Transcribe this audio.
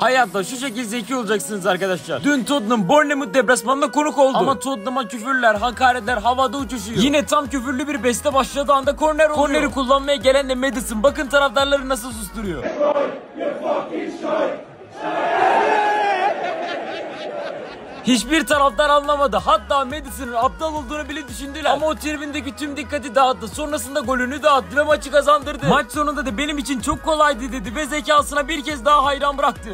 Hayatta şu şekilde zeki olacaksınız arkadaşlar. Dün Tottenham Bournemouth deplasmanında konuk oldu. Ama Tottenham'a küfürler, hakaretler havada uçuşuyor. Yine tam küfürlü bir beste başladığı anda korner oluyor. Korneri kullanmaya gelen de Madison. Bakın taraftarları nasıl susturuyor. Hiçbir taraftar anlamadı. Hatta Madison'ın aptal olduğunu bile düşündüler. Ama o tribündeki tüm dikkati dağıttı. Sonrasında golünü dağıttı ve maçı kazandırdı. Maç sonunda da benim için çok kolaydı dedi ve zekasına bir kez daha hayran bıraktı.